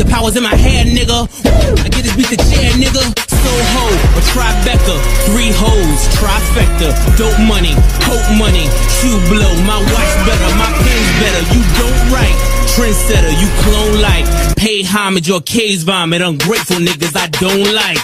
The power's in my hair, nigga. I get this beat the chair, nigga. Soho, a Tribeca, three hoes, trifecta. Dope money, coke money, shoe blow. My watch better, my pen's better. You don't write. Trendsetter, you clone like. Pay homage or case vomit. Ungrateful niggas I don't like.